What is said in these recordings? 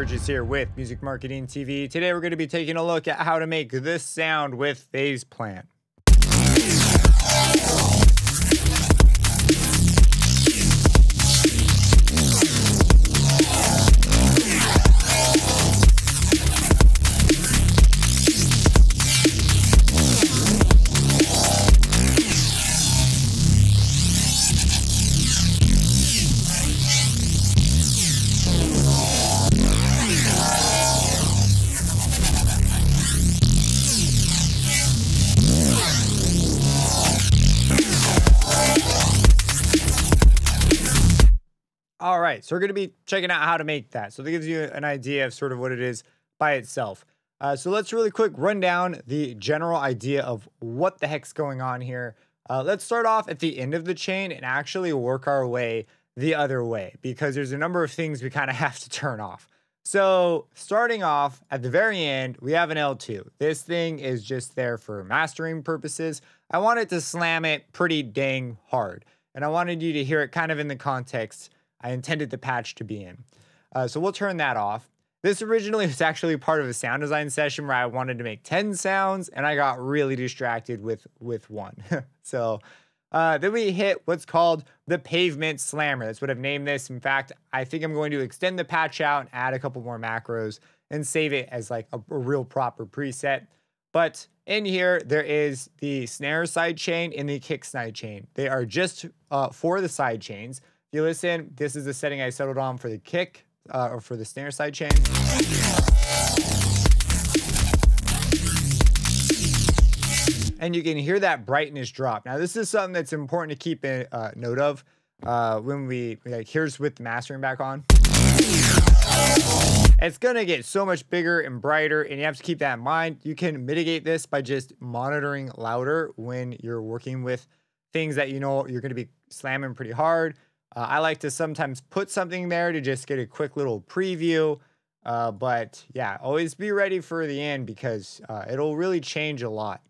Burgess here with Music Marketing TV. Today we're going to be taking a look at how to make this sound with Phase Plant. All right, so we're going to be checking out how to make that. So that gives you an idea of sort of what it is by itself. Uh, so let's really quick run down the general idea of what the heck's going on here. Uh, let's start off at the end of the chain and actually work our way the other way because there's a number of things we kind of have to turn off. So starting off at the very end, we have an L2. This thing is just there for mastering purposes. I wanted to slam it pretty dang hard. And I wanted you to hear it kind of in the context I intended the patch to be in. Uh, so we'll turn that off. This originally was actually part of a sound design session where I wanted to make 10 sounds and I got really distracted with, with one. so uh, then we hit what's called the pavement slammer. That's what I've named this. In fact, I think I'm going to extend the patch out and add a couple more macros and save it as like a, a real proper preset. But in here, there is the snare side chain and the kick side chain. They are just uh, for the side chains. If you listen, this is the setting I settled on for the kick uh, or for the snare side chain. And you can hear that brightness drop. Now, this is something that's important to keep a uh, note of uh, when we, like, here's with the mastering back on. It's gonna get so much bigger and brighter, and you have to keep that in mind. You can mitigate this by just monitoring louder when you're working with things that you know you're gonna be slamming pretty hard. Uh, I like to sometimes put something there to just get a quick little preview. Uh, but yeah, always be ready for the end because uh, it'll really change a lot.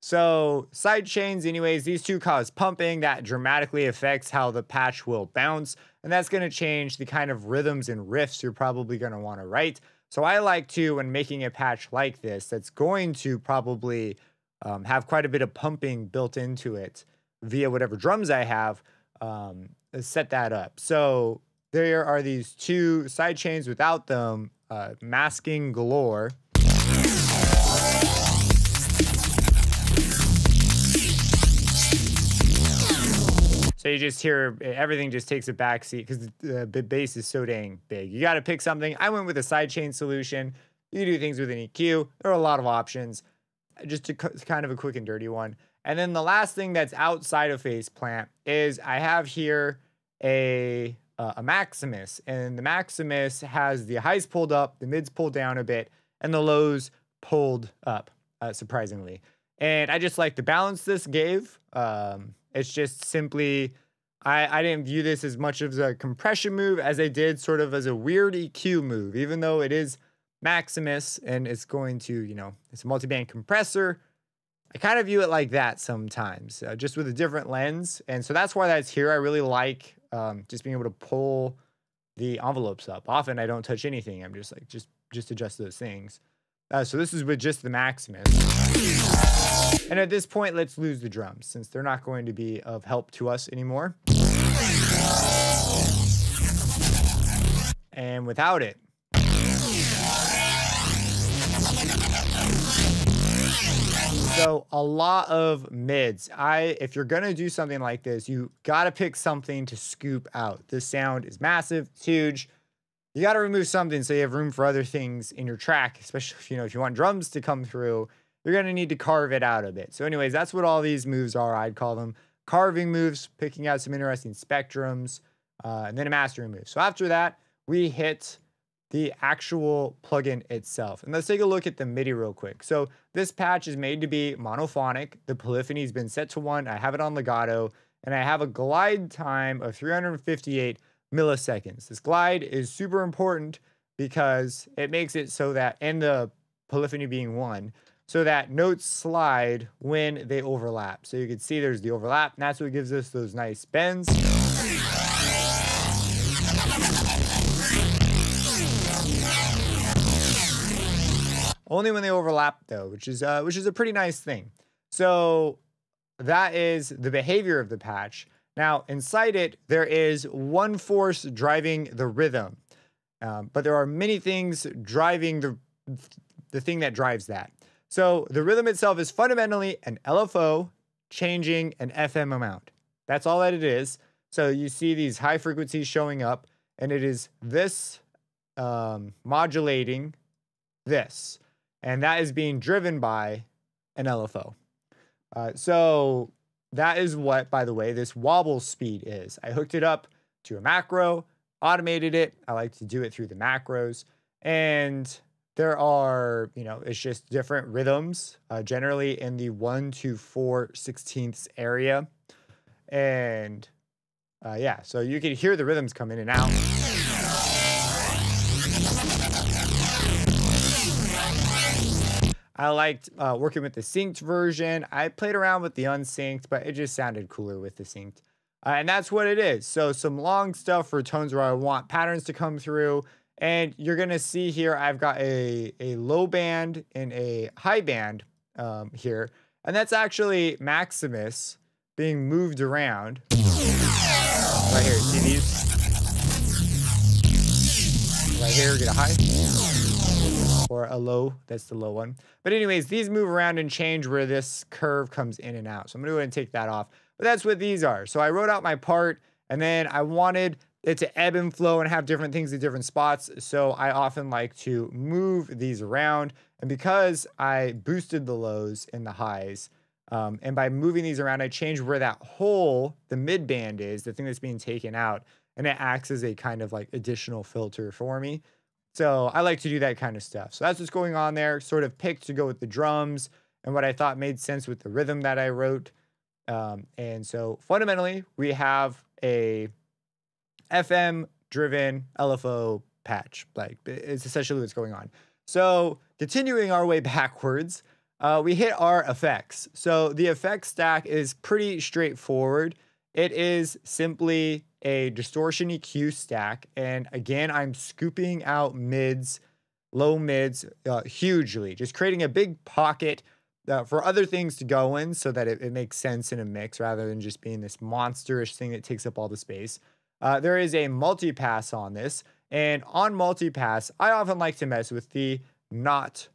So side chains, anyways, these two cause pumping that dramatically affects how the patch will bounce. And that's going to change the kind of rhythms and riffs you're probably going to want to write. So I like to, when making a patch like this, that's going to probably um, have quite a bit of pumping built into it via whatever drums I have, um, set that up. So there are these two side chains without them, uh, masking galore. So you just hear everything just takes a backseat because the bass is so dang big. You got to pick something. I went with a sidechain solution. You do things with an EQ. There are a lot of options. Just a, kind of a quick and dirty one. And then the last thing that's outside of Phase Plant is I have here a uh, a Maximus, and the Maximus has the highs pulled up, the mids pulled down a bit, and the lows pulled up, uh, surprisingly. And I just like the balance this gave. Um, it's just simply, I, I didn't view this as much of a compression move as I did sort of as a weird EQ move, even though it is Maximus and it's going to, you know, it's a multi-band compressor. I kind of view it like that sometimes, uh, just with a different lens. And so that's why that's here. I really like um, just being able to pull the envelopes up. Often I don't touch anything. I'm just like, just, just adjust those things. Uh, so this is with just the Maximus. And at this point, let's lose the drums since they're not going to be of help to us anymore. And without it, So a lot of mids. I if you're gonna do something like this, you gotta pick something to scoop out. This sound is massive, it's huge. You gotta remove something so you have room for other things in your track, especially if you know if you want drums to come through, you're gonna need to carve it out a bit. So, anyways, that's what all these moves are. I'd call them carving moves, picking out some interesting spectrums, uh, and then a mastering move. So after that, we hit the actual plugin itself. And let's take a look at the MIDI real quick. So this patch is made to be monophonic. The polyphony has been set to one. I have it on legato and I have a glide time of 358 milliseconds. This glide is super important because it makes it so that, and the polyphony being one, so that notes slide when they overlap. So you can see there's the overlap, and that's what gives us those nice bends. Only when they overlap though, which is uh, which is a pretty nice thing. So that is the behavior of the patch. Now inside it, there is one force driving the rhythm, um, but there are many things driving the the thing that drives that. So the rhythm itself is fundamentally an LFO changing an FM amount. That's all that it is. So you see these high frequencies showing up, and it is this um, modulating this, and that is being driven by an LFO. Uh, so that is what, by the way, this wobble speed is. I hooked it up to a macro, automated it. I like to do it through the macros, and there are, you know, it's just different rhythms, uh, generally in the one to four sixteenths area. And uh, yeah, so you can hear the rhythms come in and out. I liked uh, working with the synced version. I played around with the unsynced, but it just sounded cooler with the synced. Uh, and that's what it is. So some long stuff for tones where I want patterns to come through and you're gonna see here, I've got a, a low band and a high band um, here. And that's actually Maximus being moved around. Right here, see these? Right here, get a high. Or a low, that's the low one. But anyways, these move around and change where this curve comes in and out. So I'm gonna go ahead and take that off. But that's what these are. So I wrote out my part and then I wanted it to ebb and flow and have different things at different spots. So I often like to move these around. And because I boosted the lows and the highs, um, and by moving these around, I change where that hole, the mid band is, the thing that's being taken out, and it acts as a kind of like additional filter for me. So I like to do that kind of stuff. So that's what's going on there. Sort of picked to go with the drums and what I thought made sense with the rhythm that I wrote. Um, and so fundamentally, we have a FM driven LFO patch. Like it's essentially what's going on. So continuing our way backwards, uh, we hit our effects. So the effects stack is pretty straightforward. It is simply a distortion EQ stack. And again, I'm scooping out mids, low mids uh, hugely, just creating a big pocket uh, for other things to go in so that it, it makes sense in a mix rather than just being this monsterish thing that takes up all the space. Uh, there is a multi-pass on this. And on multi-pass, I often like to mess with the not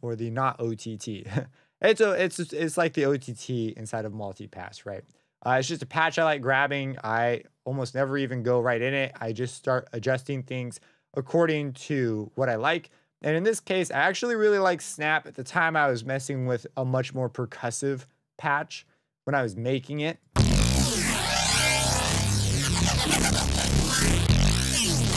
or the not OTT. it's a it's it's like the OTT inside of multi-pass, right? Uh, it's just a patch I like grabbing. I almost never even go right in it. I just start adjusting things according to what I like. And in this case, I actually really like Snap. At the time, I was messing with a much more percussive patch when I was making it.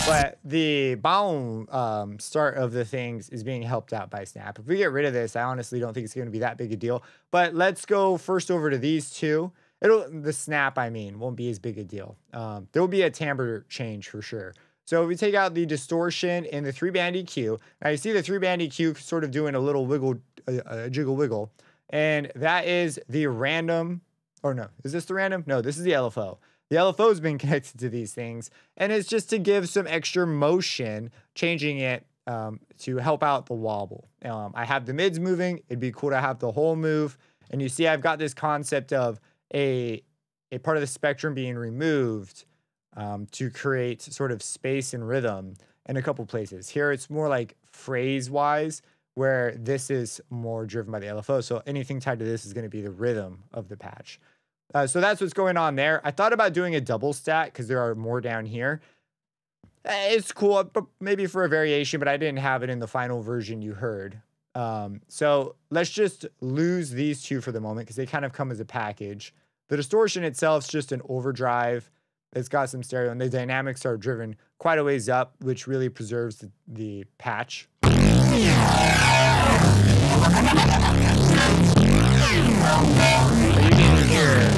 But the bound um, start of the things is being helped out by Snap. If we get rid of this, I honestly don't think it's going to be that big a deal. But let's go first over to these two. It'll the snap, I mean, won't be as big a deal. Um, there will be a timbre change for sure. So if we take out the distortion in the three band EQ, now you see the three band EQ sort of doing a little wiggle, a, a jiggle wiggle, and that is the random. Or no, is this the random? No, this is the LFO. The LFO has been connected to these things, and it's just to give some extra motion, changing it um, to help out the wobble. Um, I have the mids moving. It'd be cool to have the whole move. And you see, I've got this concept of a a part of the spectrum being removed um, to create sort of space and rhythm in a couple places. Here, it's more like phrase wise, where this is more driven by the LFO. So anything tied to this is going to be the rhythm of the patch. Uh, so that's what's going on there. I thought about doing a double stack because there are more down here. Eh, it's cool, but maybe for a variation, but I didn't have it in the final version you heard. Um, so let's just lose these two for the moment because they kind of come as a package. The distortion itself is just an overdrive. It's got some stereo, and the dynamics are driven quite a ways up, which really preserves the, the patch you can hear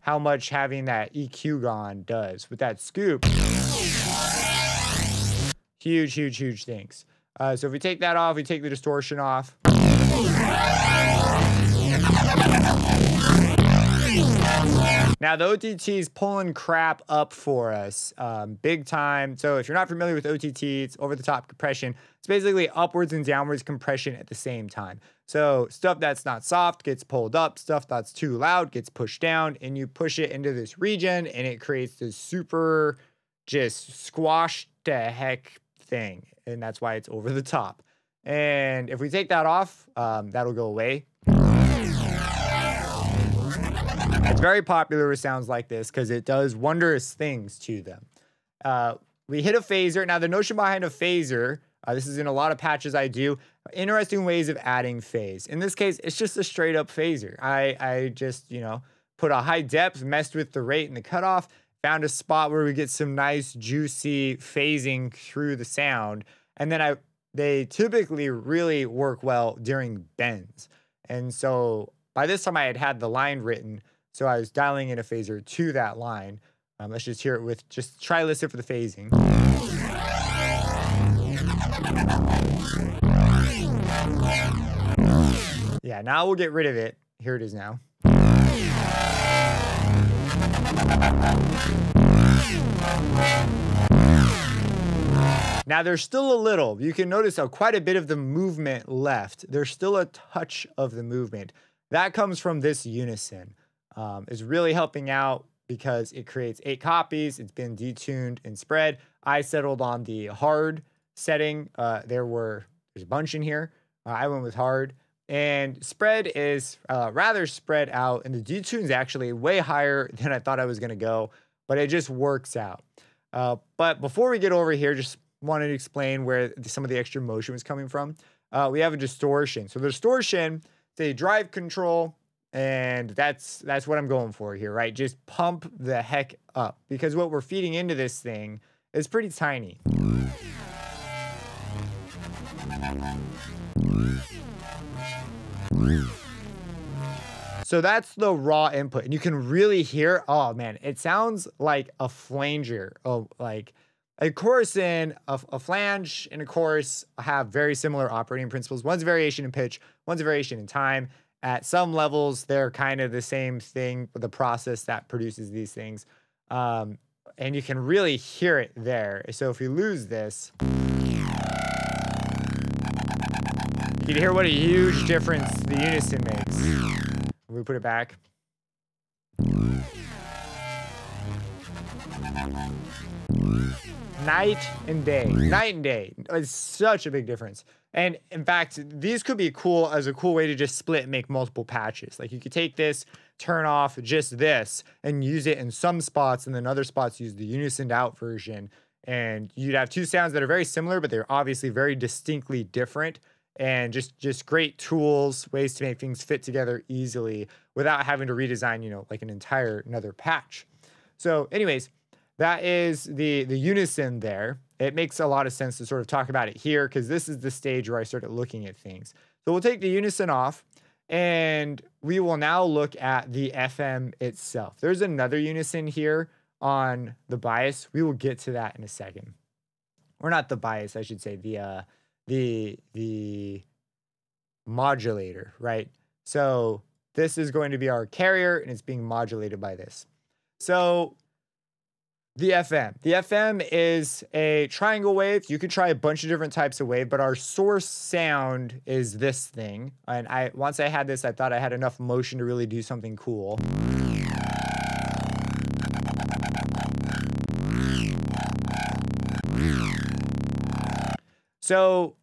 how much having that EQ gone does with that scoop. Huge, huge, huge things. Uh, so if we take that off, we take the distortion off. Now, the OTT is pulling crap up for us um, big time. So, if you're not familiar with OTT, it's over the top compression. It's basically upwards and downwards compression at the same time. So, stuff that's not soft gets pulled up, stuff that's too loud gets pushed down, and you push it into this region, and it creates this super just squash to heck thing. And that's why it's over the top. And if we take that off, um, that'll go away. It's very popular with sounds like this because it does wondrous things to them. Uh, we hit a phaser. Now, the notion behind a phaser, uh, this is in a lot of patches I do, interesting ways of adding phase. In this case, it's just a straight up phaser. I, I just, you know, put a high depth, messed with the rate and the cutoff, found a spot where we get some nice, juicy phasing through the sound. And then I, they typically really work well during bends. And so by this time I had had the line written. So I was dialing in a phaser to that line. Um, let's just hear it with, just try listen for the phasing. Yeah, now we'll get rid of it. Here it is now. Now there's still a little, you can notice how quite a bit of the movement left. There's still a touch of the movement. That comes from this unison. Um, is really helping out because it creates eight copies. It's been detuned and spread. I settled on the hard setting. Uh, there were, there's a bunch in here. Uh, I went with hard. And spread is uh, rather spread out, and the detune is actually way higher than I thought I was going to go, but it just works out. Uh, but before we get over here, just wanted to explain where some of the extra motion was coming from. Uh, we have a distortion. So the distortion, the drive control, and that's that's what I'm going for here, right? Just pump the heck up because what we're feeding into this thing is pretty tiny. So that's the raw input, and you can really hear. Oh man, it sounds like a flanger. Oh, like a chorus and a, a, flange and a chorus have very similar operating principles. One's variation in pitch, one's variation in time. At some levels, they're kind of the same thing, the process that produces these things. Um, and you can really hear it there. So if you lose this, you can hear what a huge difference the unison makes. We put it back. Night and day. Night and day. It's such a big difference. And in fact, these could be cool as a cool way to just split and make multiple patches. Like you could take this, turn off just this, and use it in some spots, and then other spots use the unisoned out version. And you'd have two sounds that are very similar, but they're obviously very distinctly different. And just just great tools, ways to make things fit together easily without having to redesign, you know, like an entire another patch. So, anyways, that is the the unison there. It makes a lot of sense to sort of talk about it here because this is the stage where I started looking at things. So we'll take the unison off and we will now look at the FM itself. There's another unison here on the bias. We will get to that in a second. Or not the bias, I should say, the uh the the modulator, right? So this is going to be our carrier and it's being modulated by this. So the FM. The FM is a triangle wave. You could try a bunch of different types of wave, but our source sound is this thing. And I once I had this, I thought I had enough motion to really do something cool. So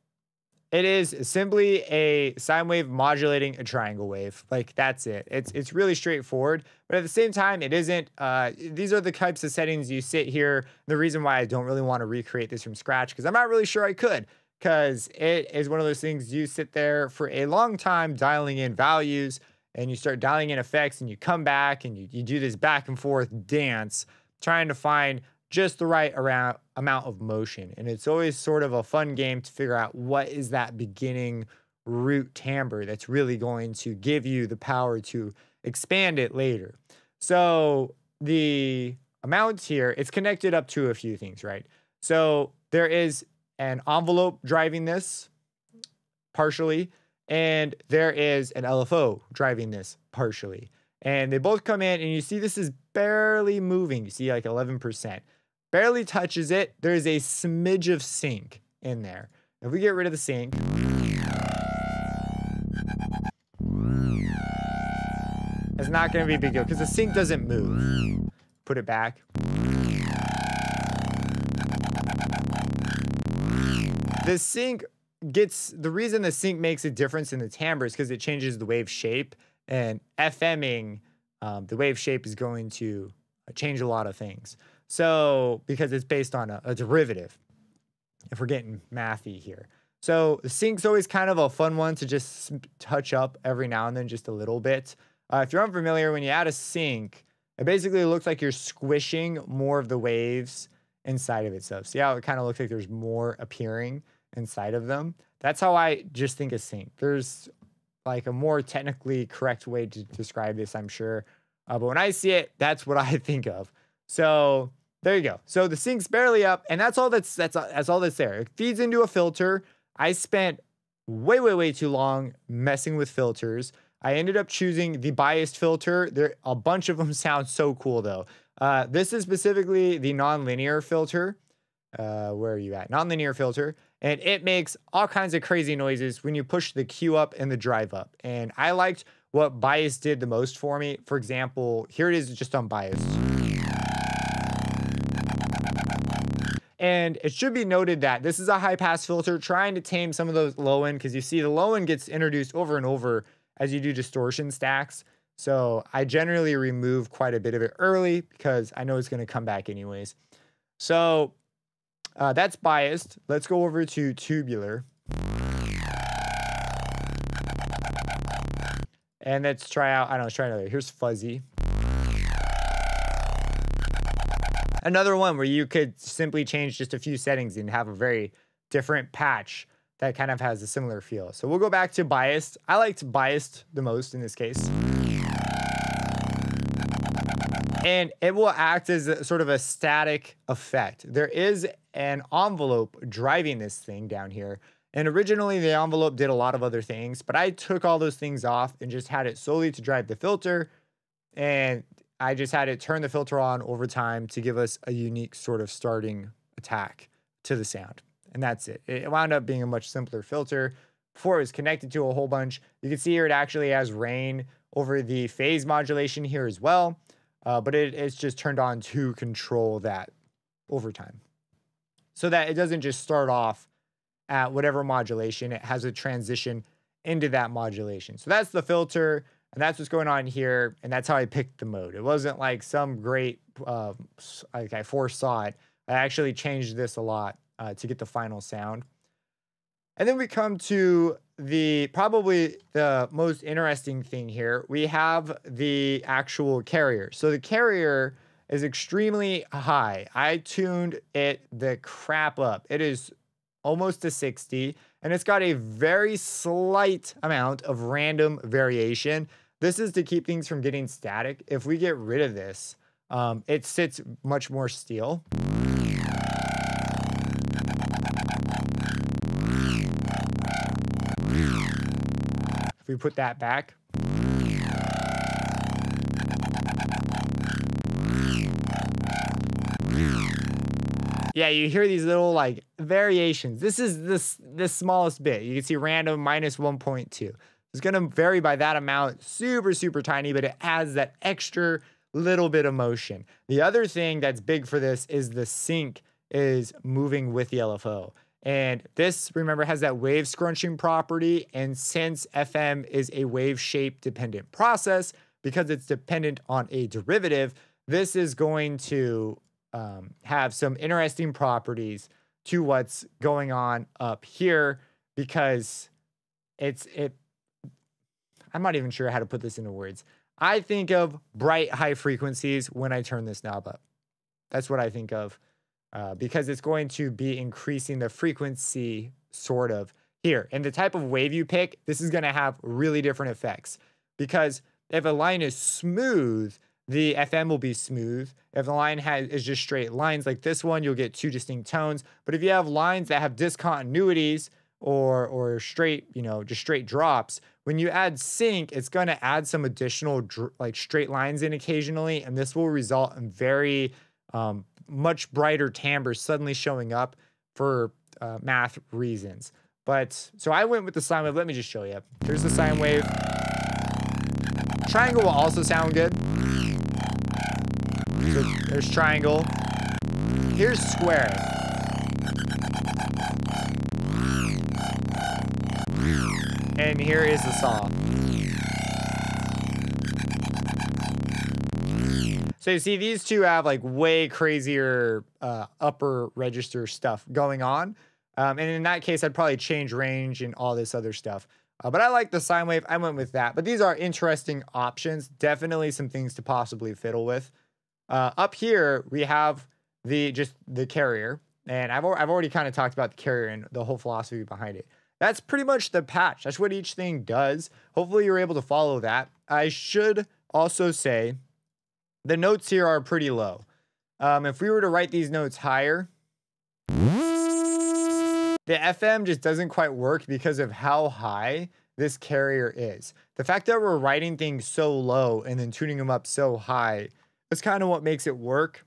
it is simply a sine wave modulating a triangle wave. Like that's it. It's it's really straightforward, but at the same time, it isn't. Uh, these are the types of settings you sit here. The reason why I don't really want to recreate this from scratch because I'm not really sure I could. Because it is one of those things you sit there for a long time dialing in values and you start dialing in effects and you come back and you, you do this back and forth dance trying to find just the right around amount of motion. And it's always sort of a fun game to figure out what is that beginning root timbre that's really going to give you the power to expand it later. So the amount here, it's connected up to a few things, right? So there is an envelope driving this partially, and there is an LFO driving this partially. And they both come in, and you see this is barely moving. You see like 11%. Barely touches it. There's a smidge of sync in there. If we get rid of the sync, it's not going to be a big deal because the sync doesn't move. Put it back. The sync gets the reason the sync makes a difference in the timbre is because it changes the wave shape and FMing, um, the wave shape is going to change a lot of things. So because it's based on a, a derivative, if we're getting mathy here. So the sync's always kind of a fun one to just touch up every now and then, just a little bit. Uh, if you're unfamiliar, when you add a sync, it basically looks like you're squishing more of the waves inside of itself. See how it kind of looks like there's more appearing inside of them? That's how I just think of sync. There's like a more technically correct way to describe this, I'm sure. Uh, but when I see it, that's what I think of. So there you go. So the sync's barely up, and that's all that's that's that's all that's there. It feeds into a filter. I spent way, way, way too long messing with filters. I ended up choosing the biased filter. There, a bunch of them sound so cool though. Uh, this is specifically the nonlinear filter. Uh, where are you at? Nonlinear filter, and it makes all kinds of crazy noises when you push the Q up and the drive up. And I liked what bias did the most for me. For example, here it is just on bias. And it should be noted that this is a high pass filter trying to tame some of those low end because you see the low end gets introduced over and over as you do distortion stacks. So I generally remove quite a bit of it early because I know it's going to come back anyways. So uh, that's biased. Let's go over to tubular. And let's try out, I don't know, let's try another. Here's fuzzy. Another one where you could simply change just a few settings and have a very different patch that kind of has a similar feel. So we'll go back to biased. I liked biased the most in this case. And it will act as a, sort of a static effect. There is an envelope driving this thing down here. And originally the envelope did a lot of other things, but I took all those things off and just had it solely to drive the filter. And I just had to turn the filter on over time to give us a unique sort of starting attack to the sound. And that's it. It wound up being a much simpler filter. Before it was connected to a whole bunch. You can see here it actually has rain over the phase modulation here as well. Uh, but it, it's just turned on to control that over time. So that it doesn't just start off at whatever modulation, it has a transition into that modulation. So that's the filter. And that's what's going on here. And that's how I picked the mode. It wasn't like some great, uh, like I foresaw it. I actually changed this a lot uh, to get the final sound. And then we come to the probably the most interesting thing here. We have the actual carrier. So the carrier is extremely high. I tuned it the crap up. It is almost a 60 and it's got a very slight amount of random variation. This is to keep things from getting static. If we get rid of this, um, it sits much more still. If we put that back, yeah, you hear these little like variations. This is this this smallest bit. You can see random minus 1.2. It's gonna vary by that amount, super, super tiny, but it adds that extra little bit of motion. The other thing that's big for this is the sync is moving with the LFO. And this, remember, has that wave scrunching property. And since FM is a wave shape dependent process, because it's dependent on a derivative, this is going to um, have some interesting properties to what's going on up here because it's it I'm not even sure how to put this into words. I think of bright high frequencies when I turn this knob up. That's what I think of uh, because it's going to be increasing the frequency sort of here. And the type of wave you pick, this is going to have really different effects because if a line is smooth, the FM will be smooth. If the line has is just straight lines like this one, you'll get two distinct tones. But if you have lines that have discontinuities, or or straight, you know, just straight drops. When you add sync, it's going to add some additional like straight lines in occasionally, and this will result in very um, much brighter timbre suddenly showing up for uh, math reasons. But so I went with the sine wave. Let me just show you. Here's the sine wave. Triangle will also sound good. There's triangle. Here's square. And here is the saw. So you see these two have like way crazier uh, upper register stuff going on. Um, and in that case, I'd probably change range and all this other stuff. Uh, but I like the sine wave. I went with that. But these are interesting options. Definitely some things to possibly fiddle with. Uh, up here, we have the just the carrier. And I've, I've already kind of talked about the carrier and the whole philosophy behind it. That's pretty much the patch. That's what each thing does. Hopefully, you're able to follow that. I should also say the notes here are pretty low. Um, if we were to write these notes higher, the FM just doesn't quite work because of how high this carrier is. The fact that we're writing things so low and then tuning them up so high is kind of what makes it work.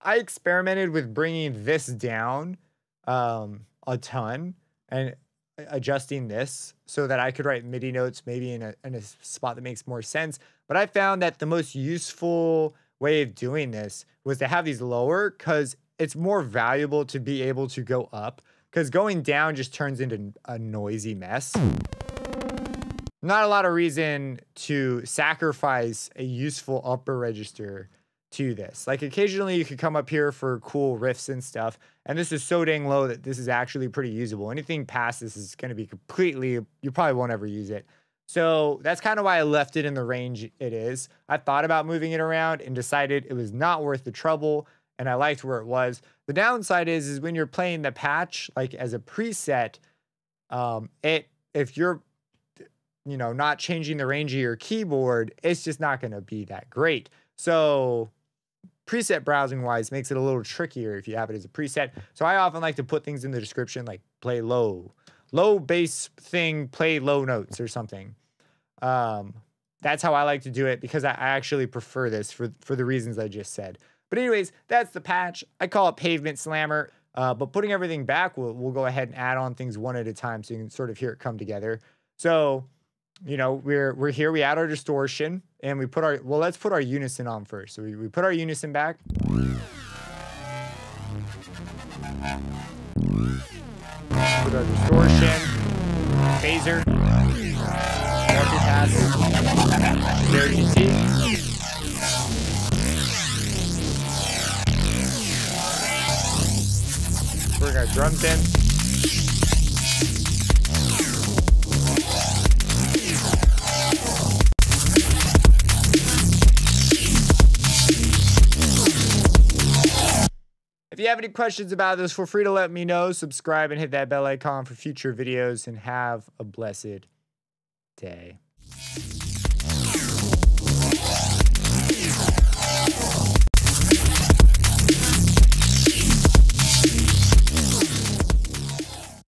I experimented with bringing this down um, a ton and adjusting this so that I could write MIDI notes maybe in a, in a spot that makes more sense. But I found that the most useful way of doing this was to have these lower because it's more valuable to be able to go up because going down just turns into a noisy mess. Not a lot of reason to sacrifice a useful upper register to this. Like occasionally you could come up here for cool riffs and stuff, and this is so dang low that this is actually pretty usable. Anything past this is going to be completely, you probably won't ever use it. So that's kind of why I left it in the range it is. I thought about moving it around and decided it was not worth the trouble and I liked where it was. The downside is is when you're playing the patch like as a preset, um, it if you're you know not changing the range of your keyboard, it's just not going to be that great. So preset browsing wise makes it a little trickier if you have it as a preset. So I often like to put things in the description like play low, low bass thing, play low notes or something. Um, that's how I like to do it because I actually prefer this for for the reasons I just said. But anyways, that's the patch. I call it Pavement Slammer. Uh, but putting everything back, we'll, we'll go ahead and add on things one at a time so you can sort of hear it come together. So, you know, we're we're here, we add our distortion, and we put our, well, let's put our unison on first. So we, we put our unison back. Put our distortion, phaser, multi-pass. There you see. bring our drums in. Have any questions about this, feel free to let me know. Subscribe and hit that bell icon for future videos, and have a blessed day.